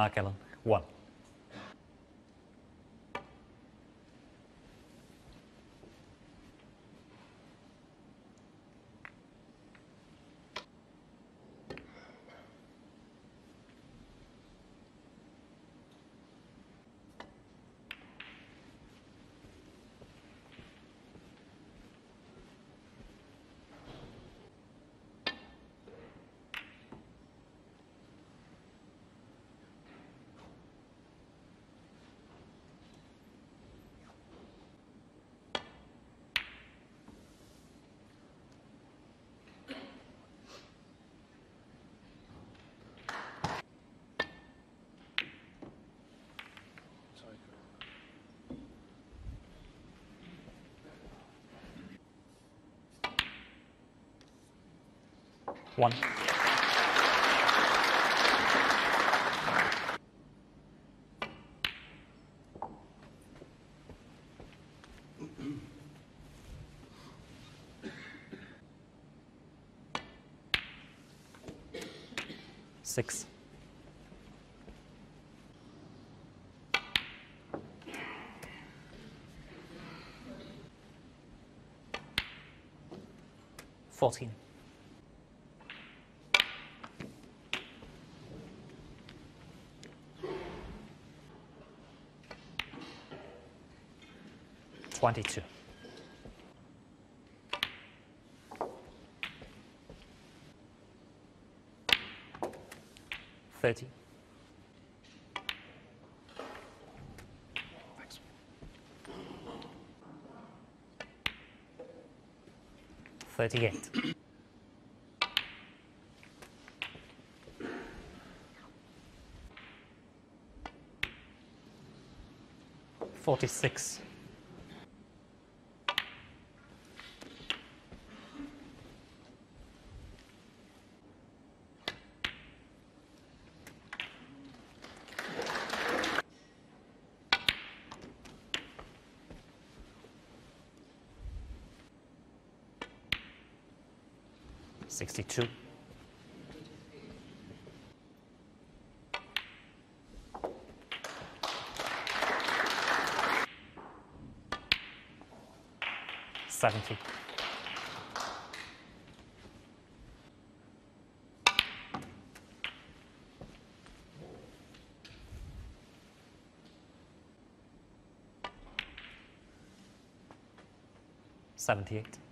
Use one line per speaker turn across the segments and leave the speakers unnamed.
Mark Allen. One. One. Six. Fourteen. Twenty-two. Thirty. Thirty-eight. Forty-six. Sixty-two. Seventy. Seventy-eight.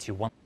1981.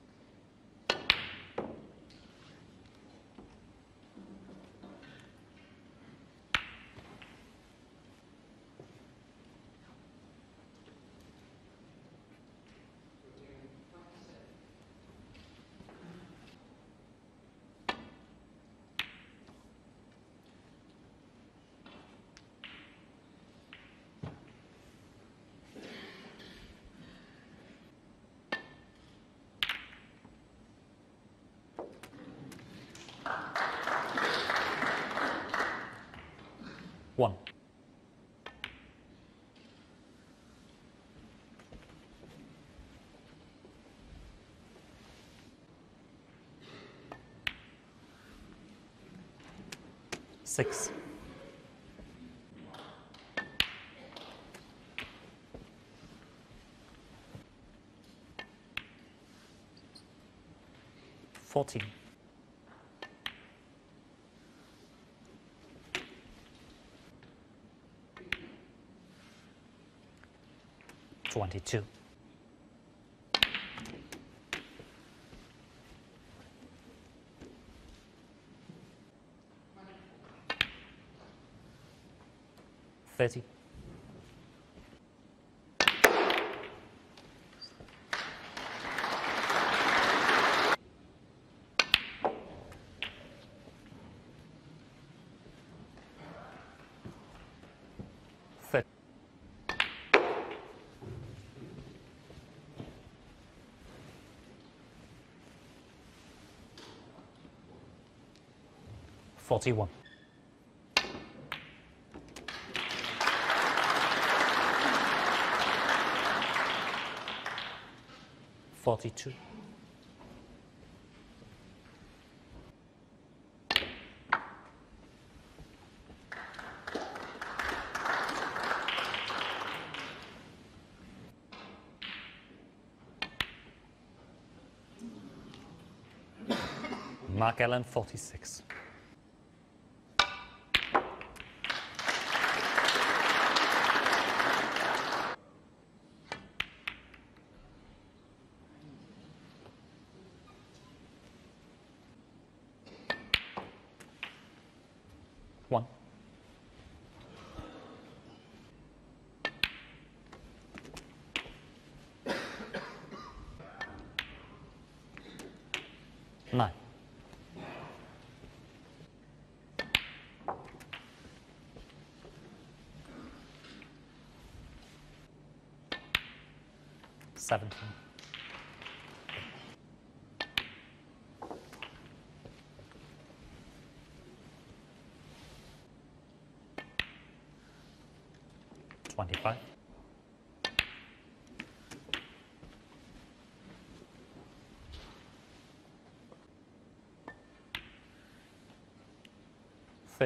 Six. Fourteen. Twenty-two. Thirty. Thirty. Forty-one. 42. Mark Allen, 46.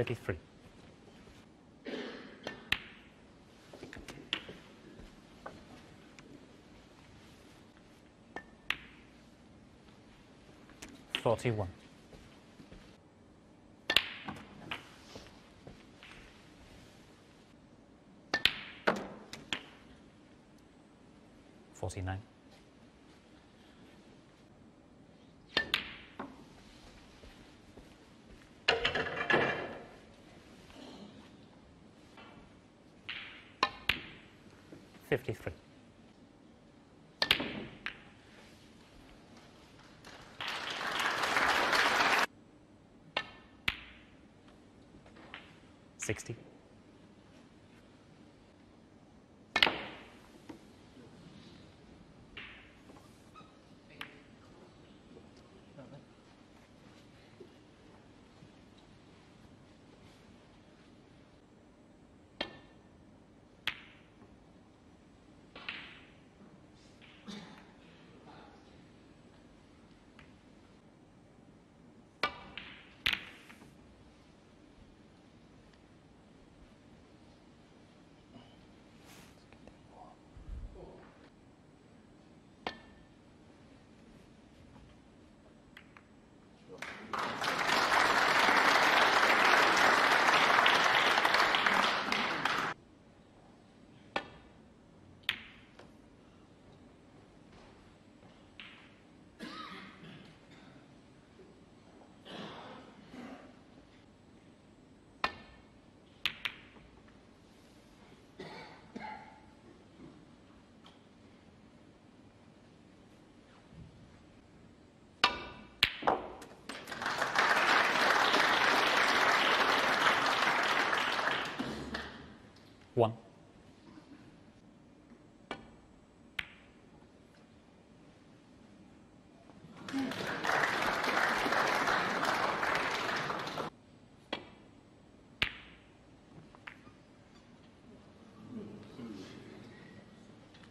33. Forty-one. Forty-nine. Fifty-three. Sixty.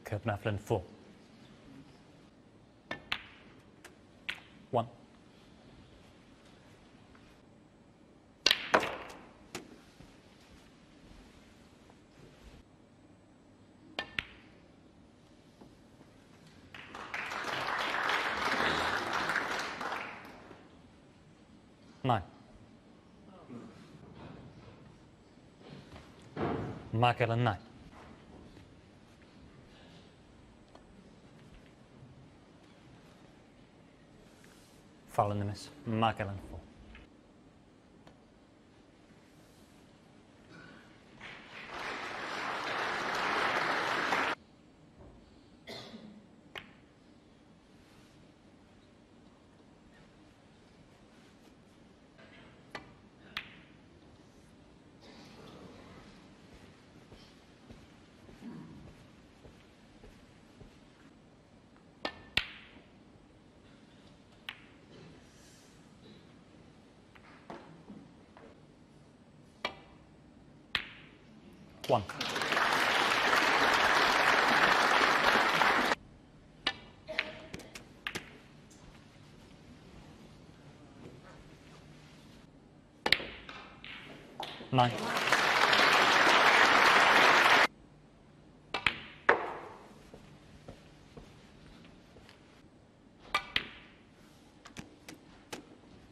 Kurt Maflin four. One. Nine. Mark Allen, nine. falando nisso. Né, Macallan.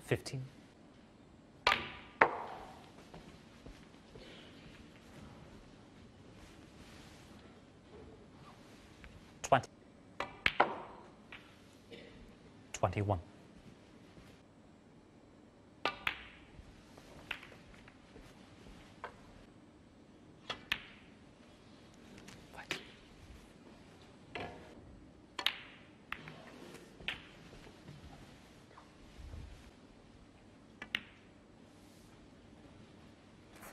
Fifteen. Twenty. Twenty-one.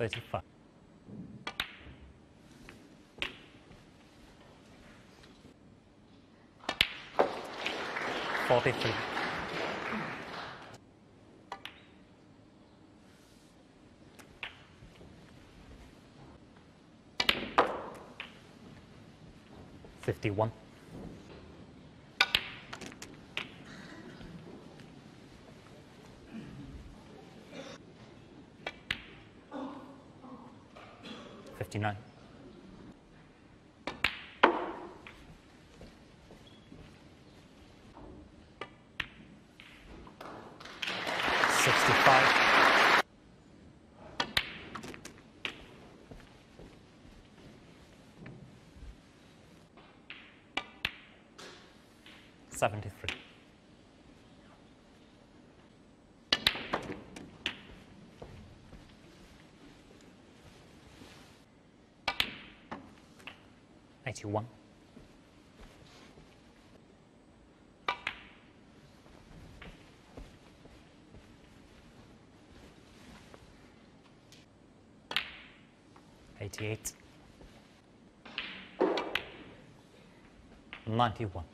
35. Forty-three. Fifty-one. Fifty-nine. Sixty-five. Seventy-three. Eighty-one. Eighty-eight. Ninety-one.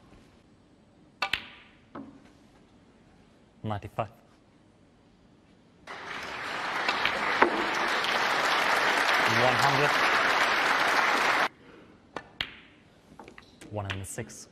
Ninety-five. One 106.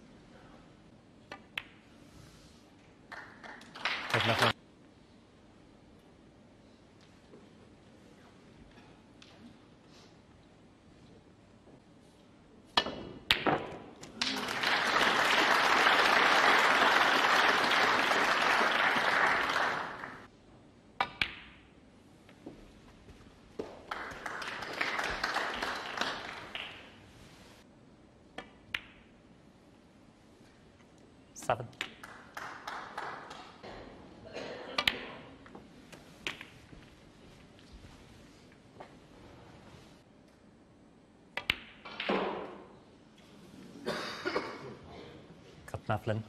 Maflin,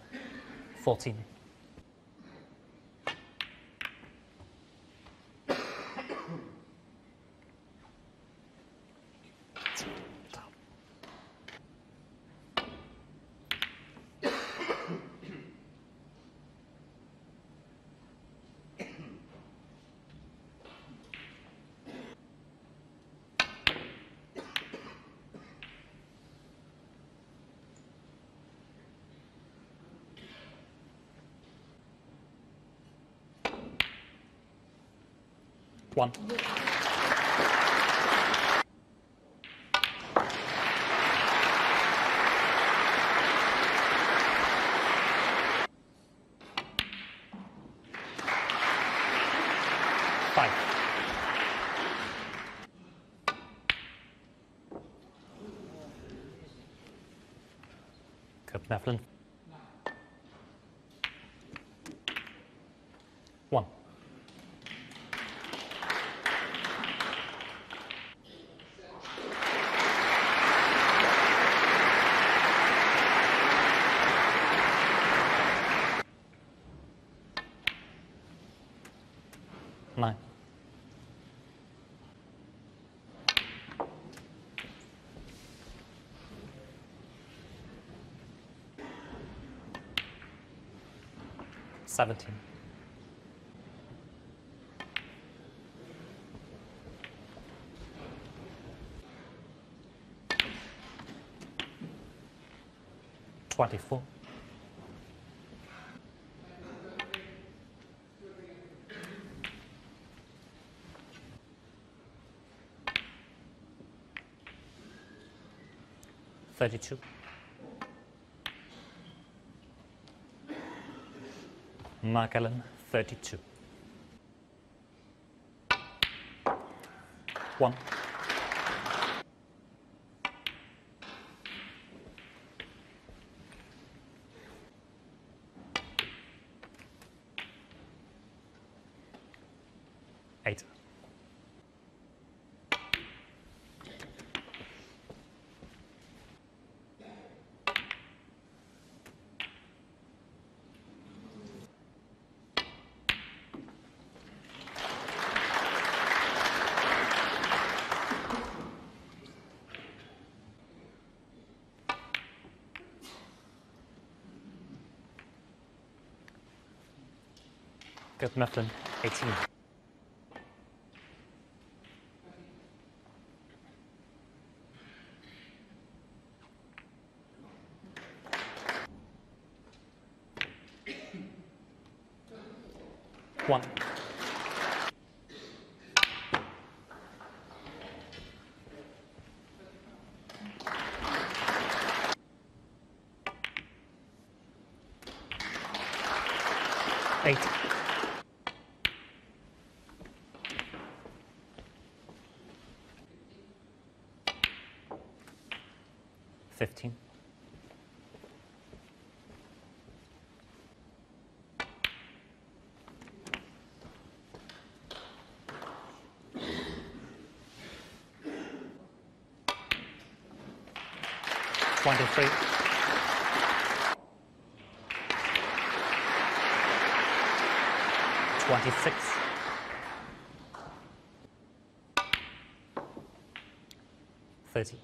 14. One. Five. 17. Twenty-four. Thirty-two. Mark Allen, 32. 1. Eight. Kurt Maflin, 18. One. Eight. Fifteen. Twenty-three. Twenty-six. Thirty.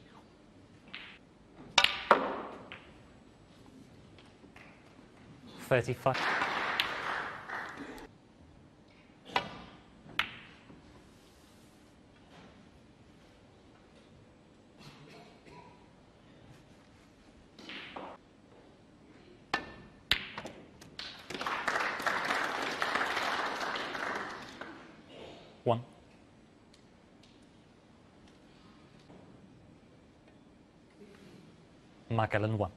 Thirty-five. One. Mark Allen, one.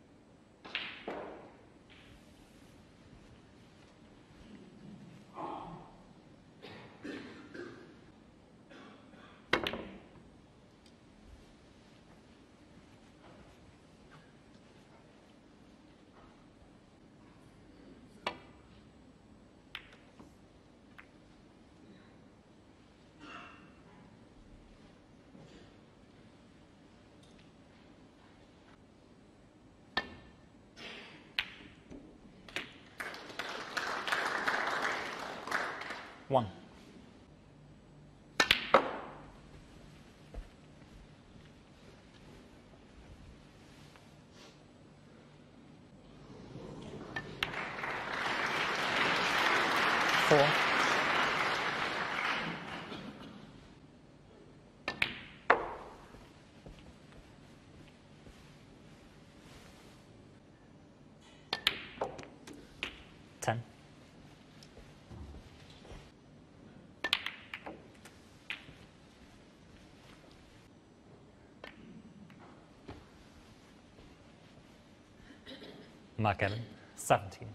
One. Ten. Mark Allen, 17.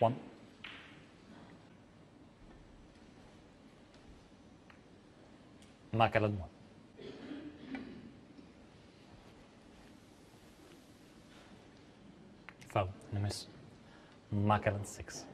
One. Mark Allen, one. Foul, and a miss. Mark Allen, six.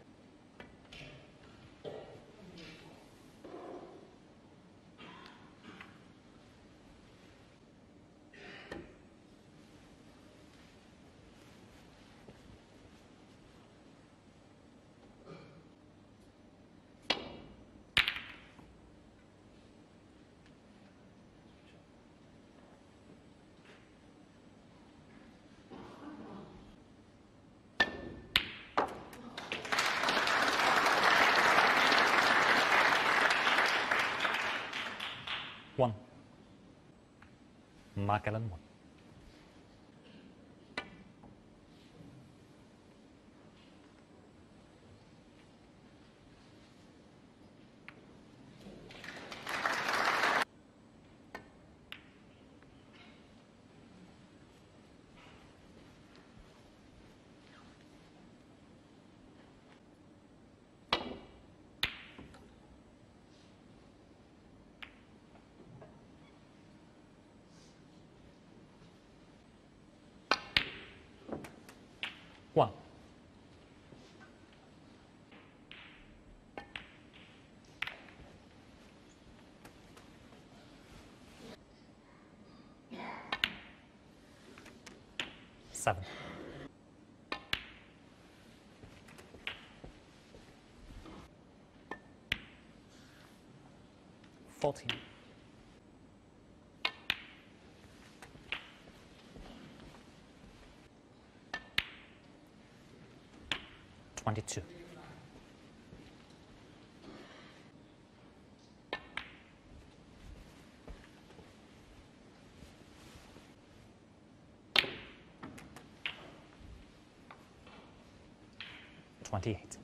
Mark Allen 1. One. Seven. Fourteen. Twenty-two. 28.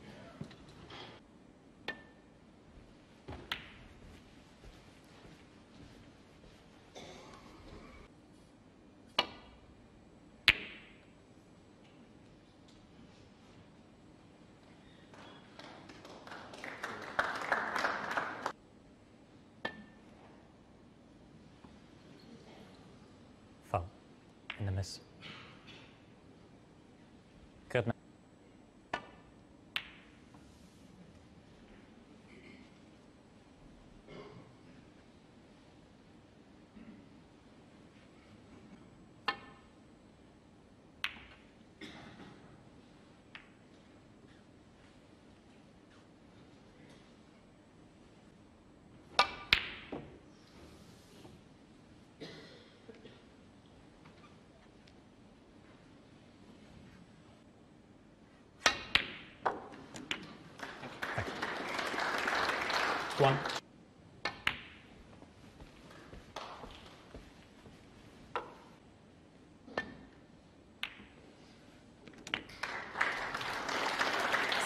One.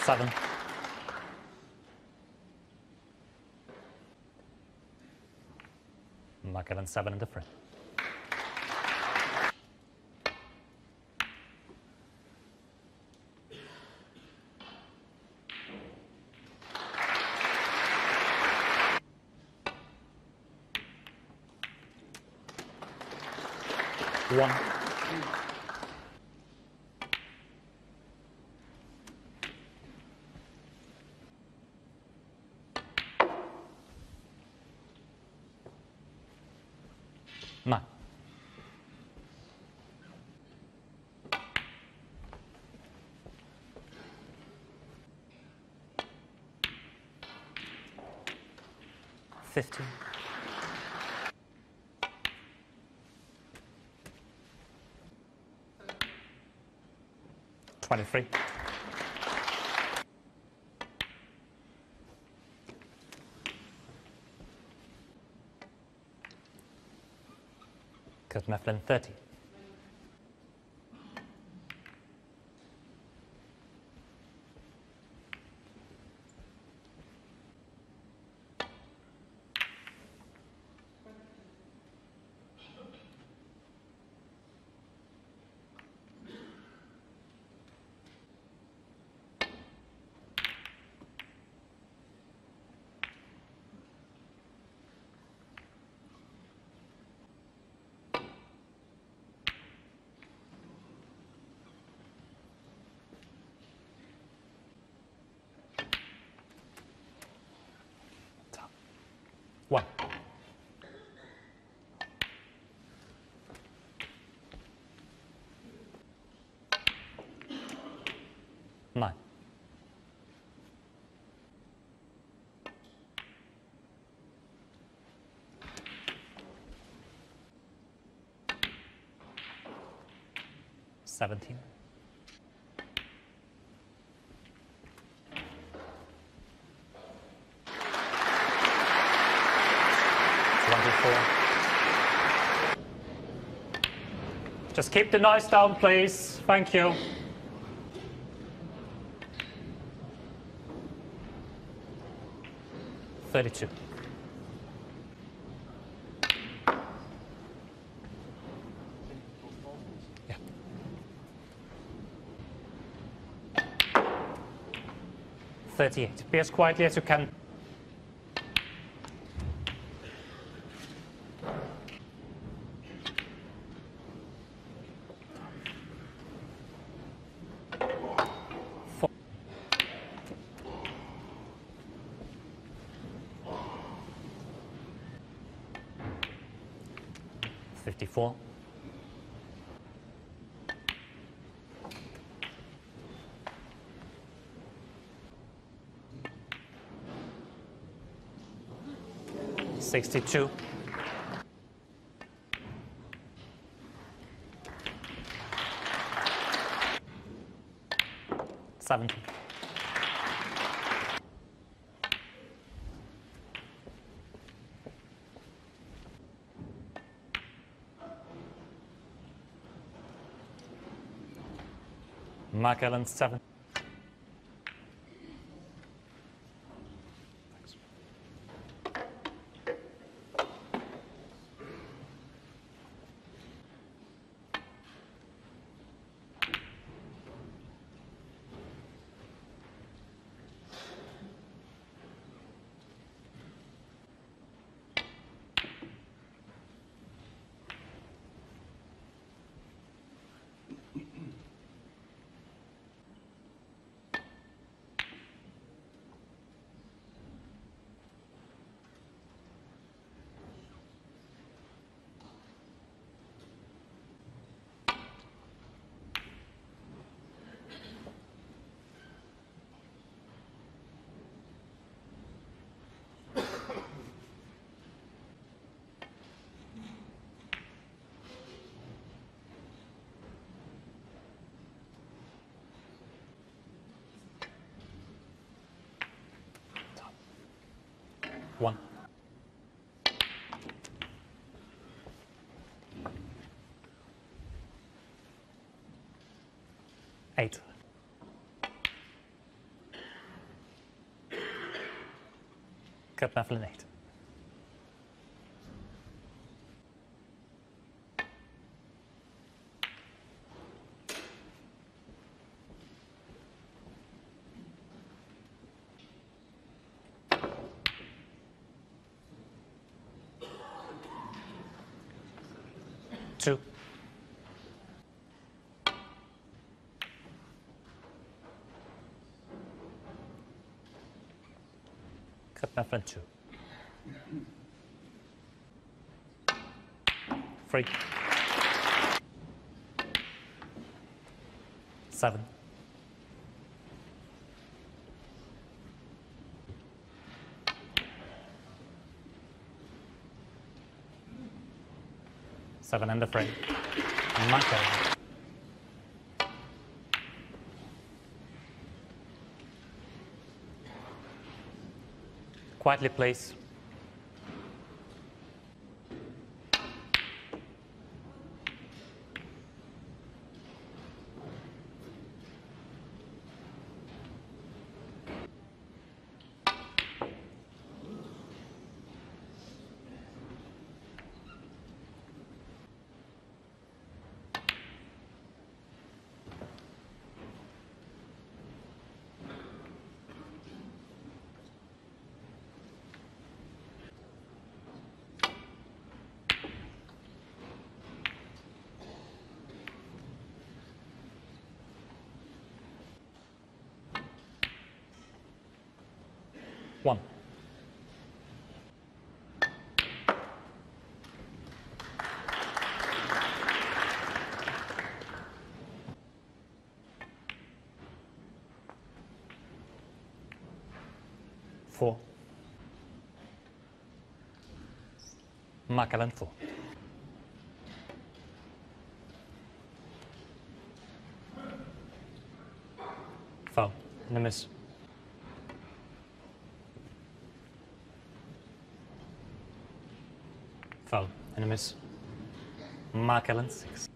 Seven. Mark Allen seven and different. One. Fifteen. 23. Kurt Maflin, 30. 17. Just keep the noise down, please. Thank you. Thirty-two. 38. as quietly as you can. 62. Seven. Mark Allen, seven. Eight. Kurt Maflin eight. Two. Kurt Maflin two. Three. Seven. Seven and the frame. Quietly, please. 4. Mark Allen 4. Foul. And a miss. Foul. And a miss. Mark Allen 6.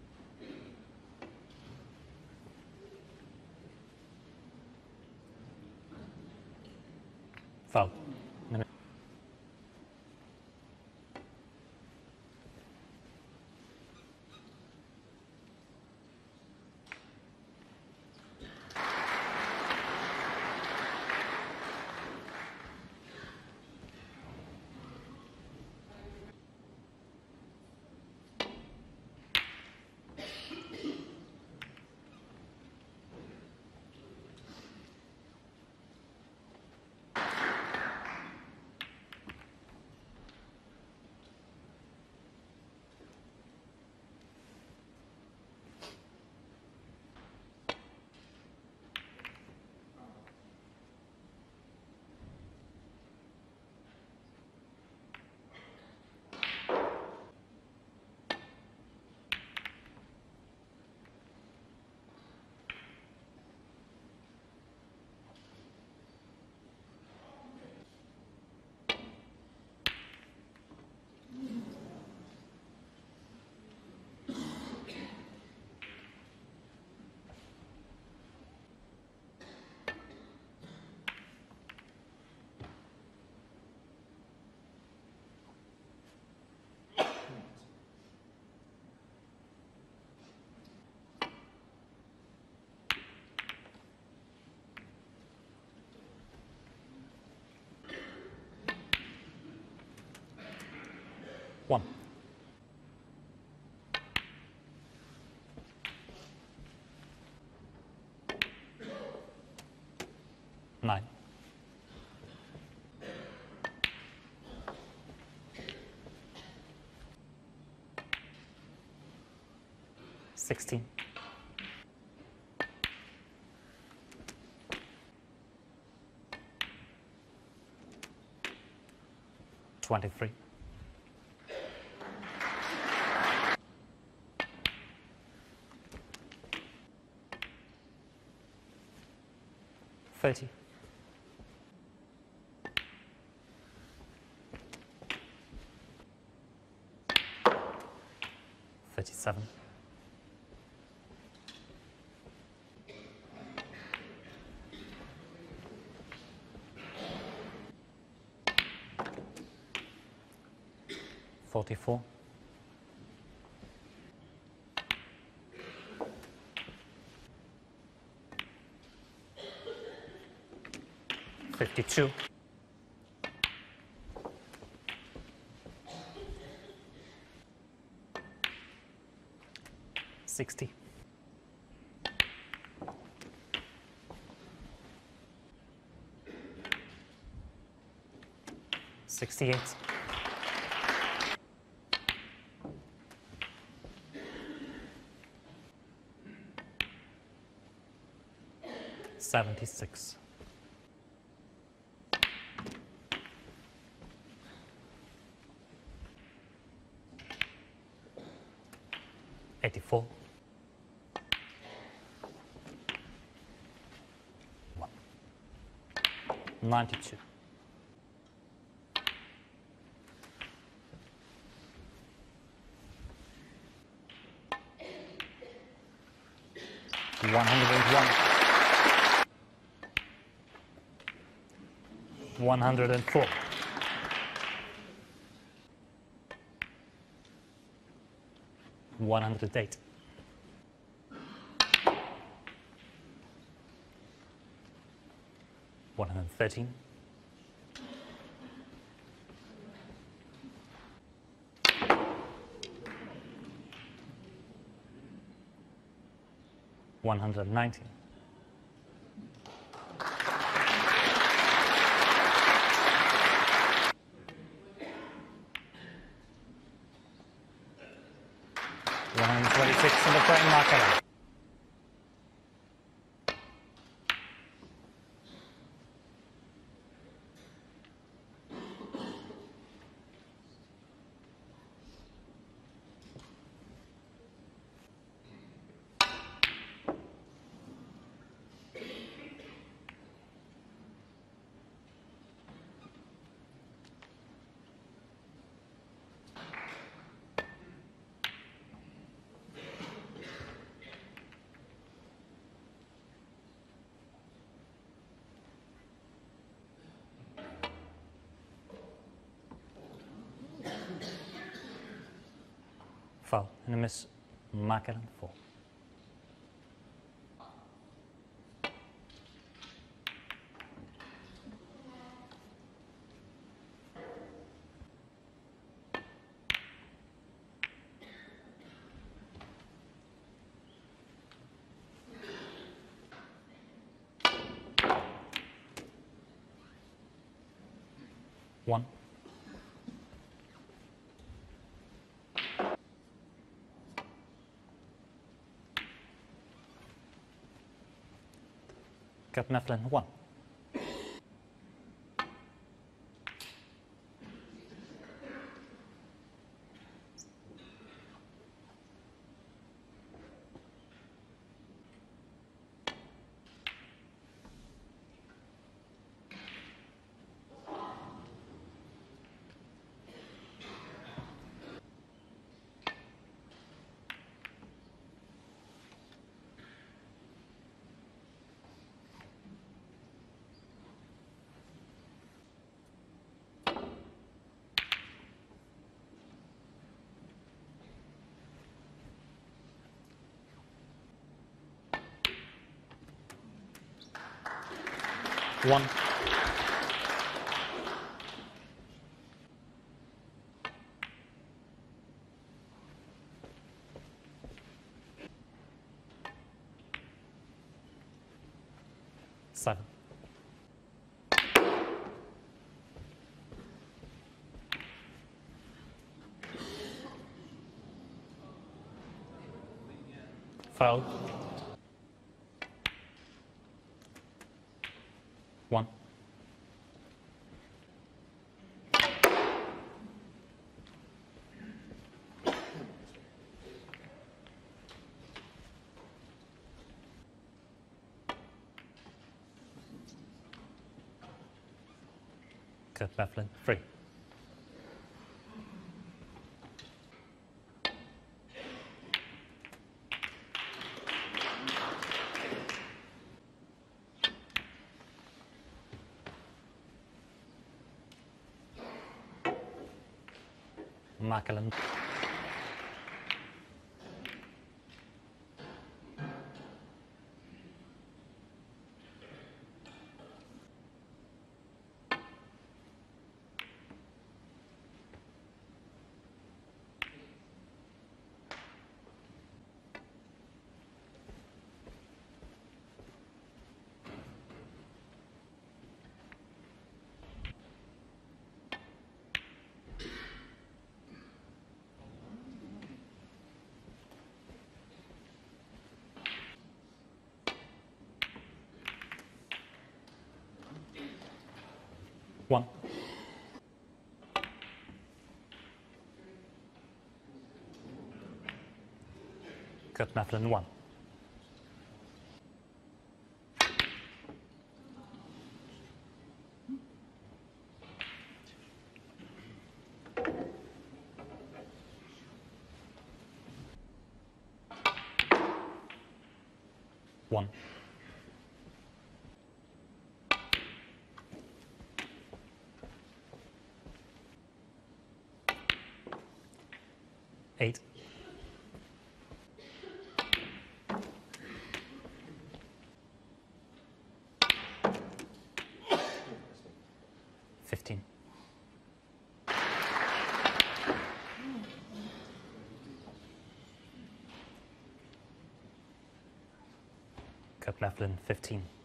16. Twenty-three. Thirty. 37. Forty-four. Fifty-two. Sixty. Sixty-eight. Seventy-six. Eighty-four. One. Ninety-two. 104. One hundred eight. One hundred thirteen. 119. Foul and a miss. Mark Allen 4. One. Kurt Maflin, one. One. Seven. Foul. One. Kurt Maflin, free. Mark Allen. One. Kurt Maflin, one. One. Eight. Fifteen. Maflin, fifteen. One.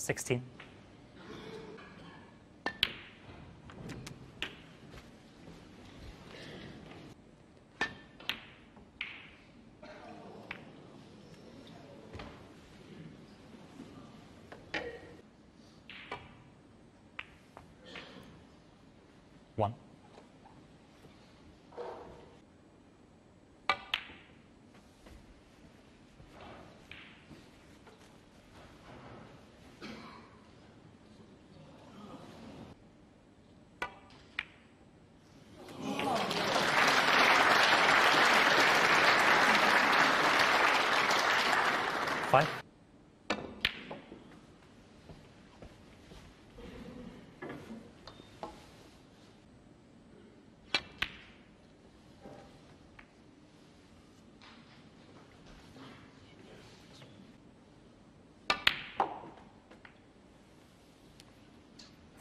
Sixteen. One.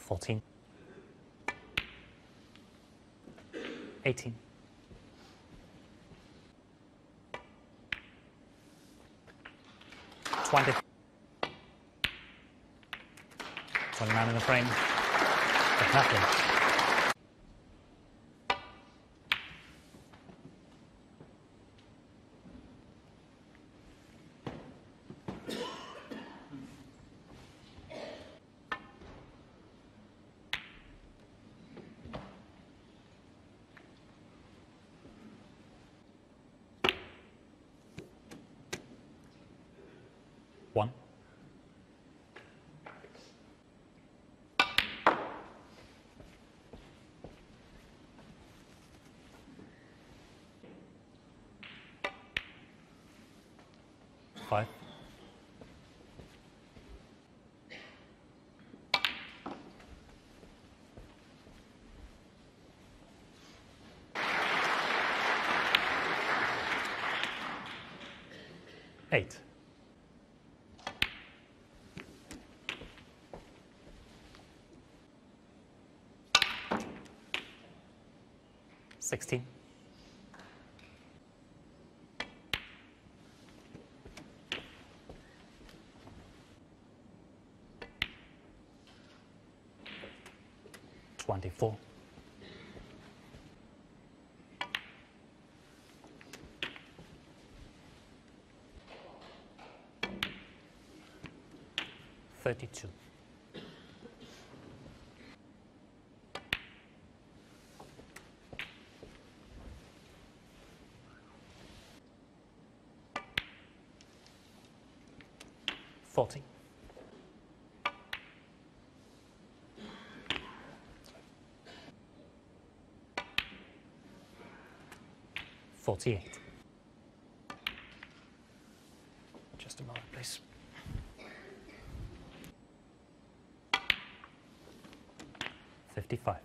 14, 18, 20, 29 in the frame, but nothing. One. Five. Eight. Sixteen. Twenty-four. Thirty-two. 48. Just a moment, please. Fifty-five.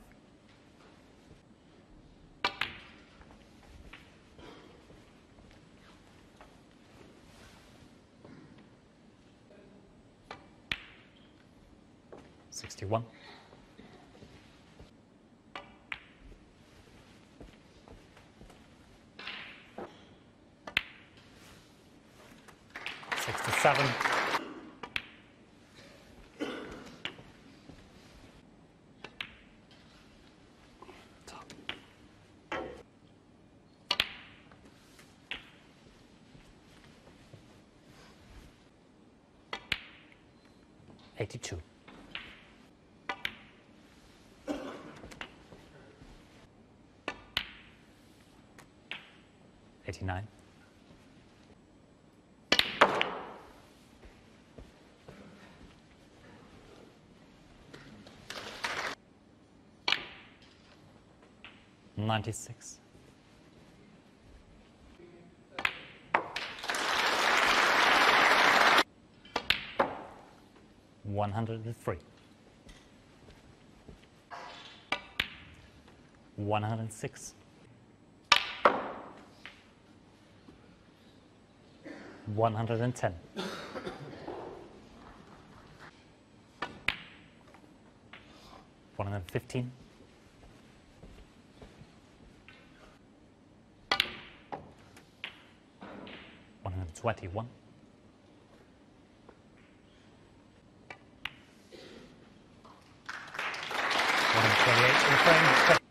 Sixty-one. 82. Eighty-nine. Ninety-six. 103, 106, 110, 115, 121, and twenty-eight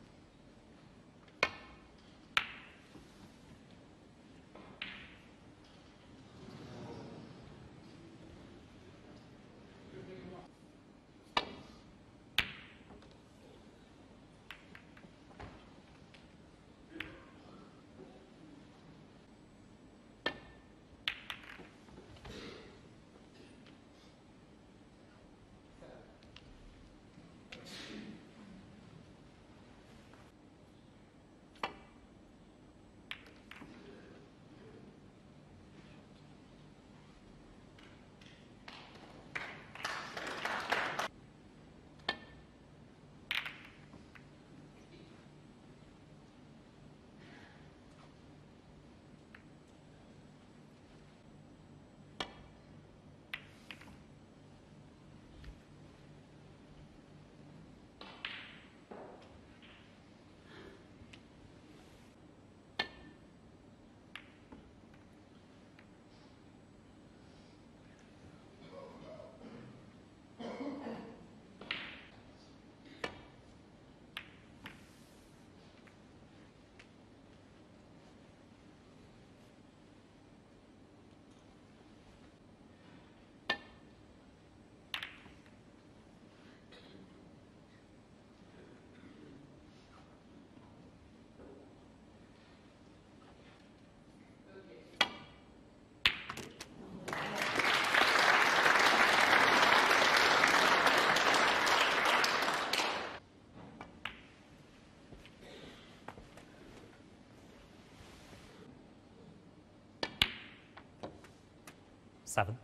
Seven.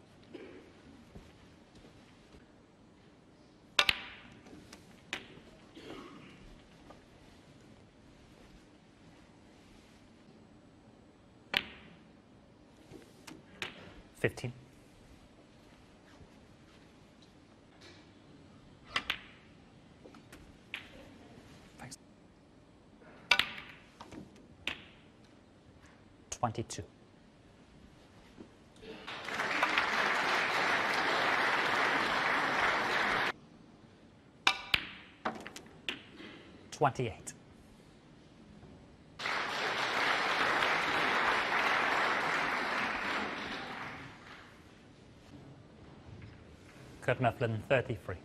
Fifteen. Thanks. Twenty-two. Twenty-eight. Kurt Maflin, 33.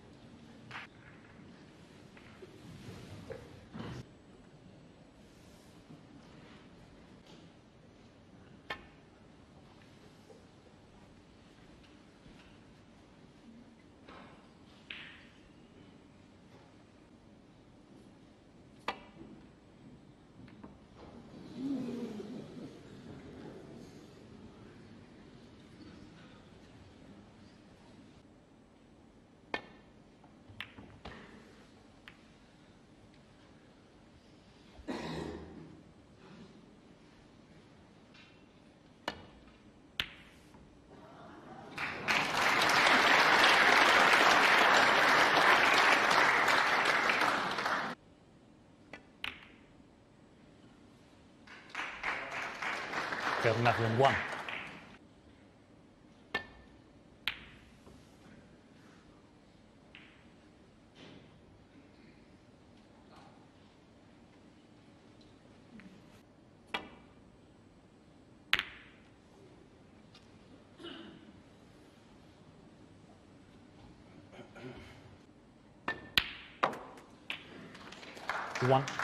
Maflin, 1. One.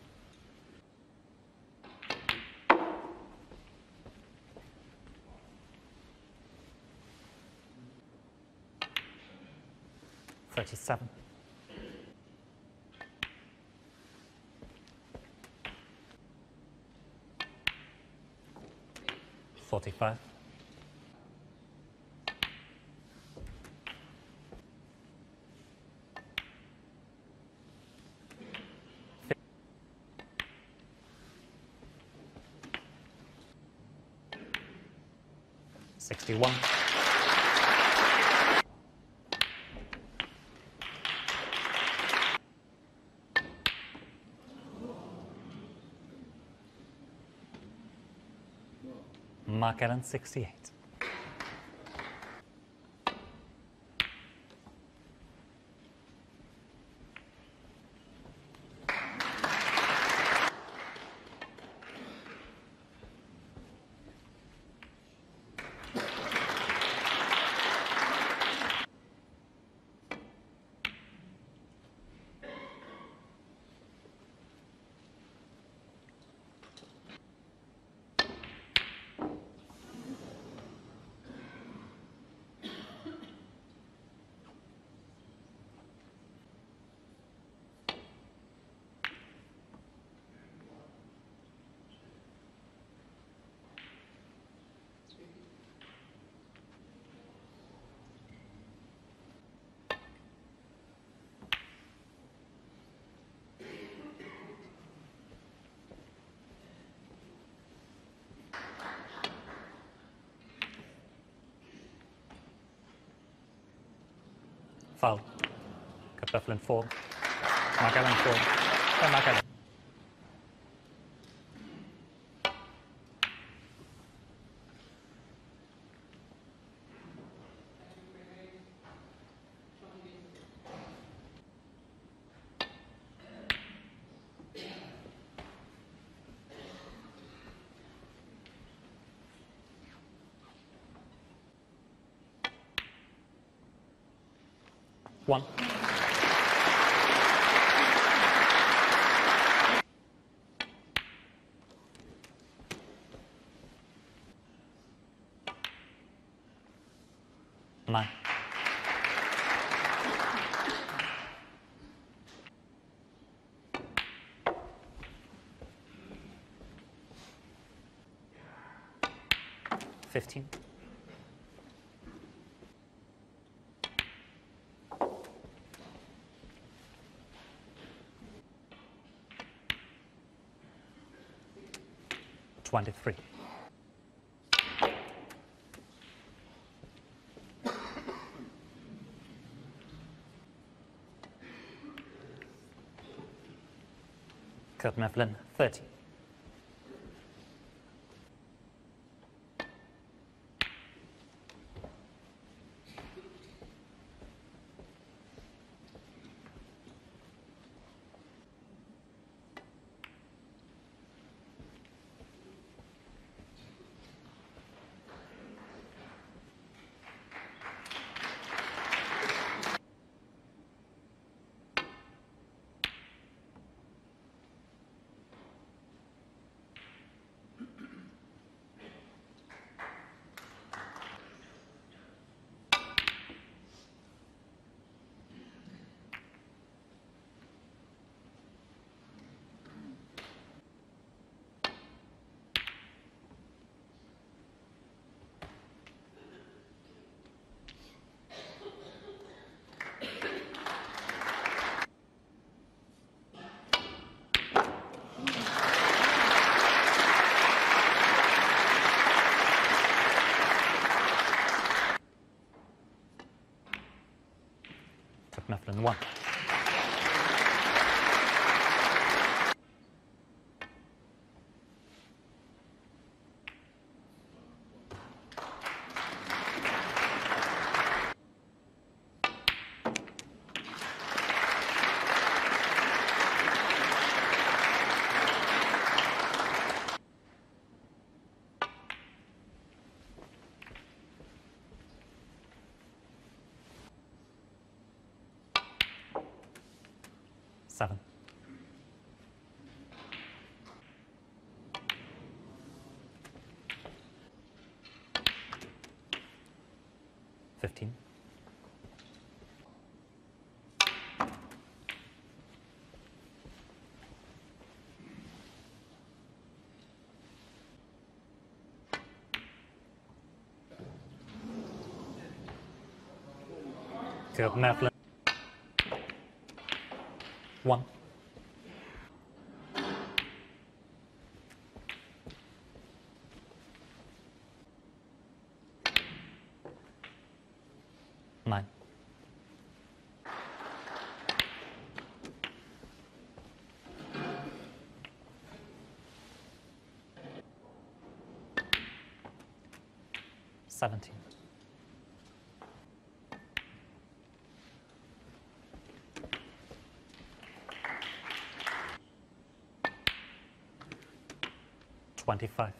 Thirty-seven. Forty-five. Sixty-one. Mark Allen, 68. Foul. Kurt Maflin, 4. Mark Allen, 4. One. Nine. Fifteen. 23. Kurt Maflin, 30. seven. Fifteen. Good map 1. Nine. Seventeen. Twenty-five.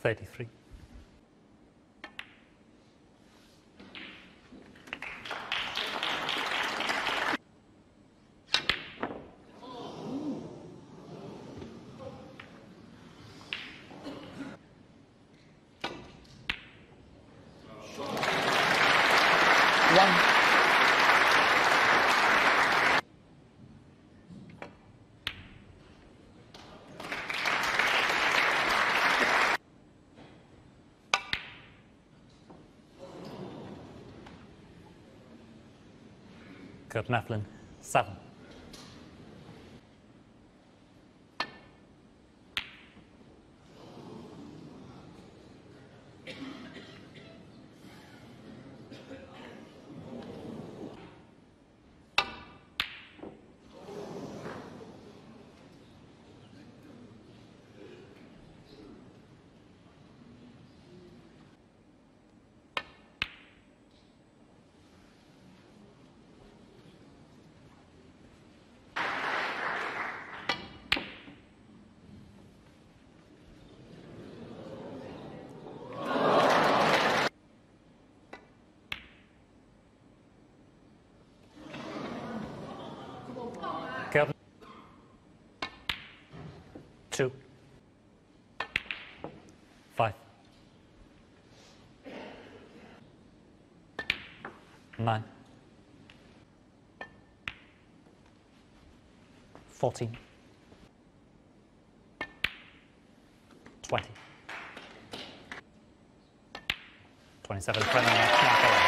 Thirty-three. Kurt Maflin, seven. Two, five, nine, fourteen, twenty, twenty-seven, twenty-nine, knock away.